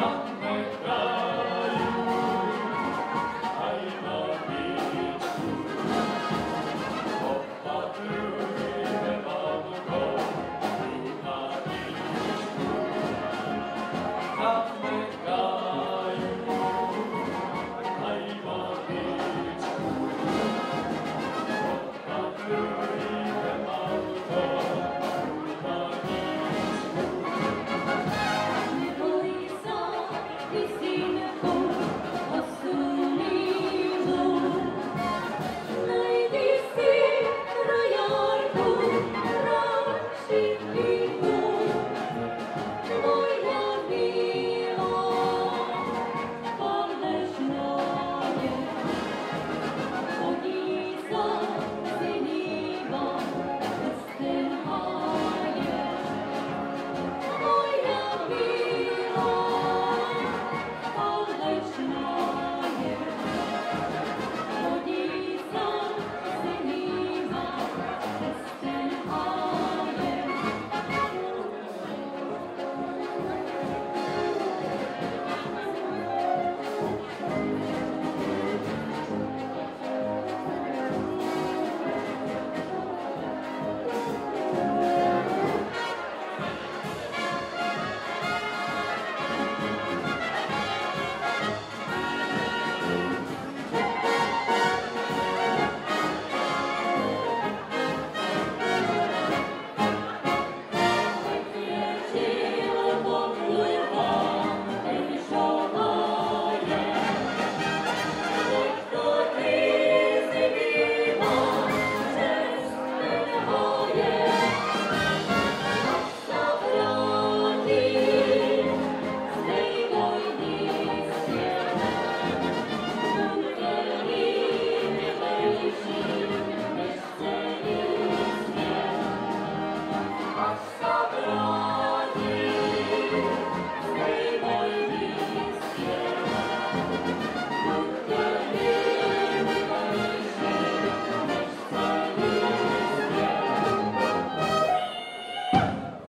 마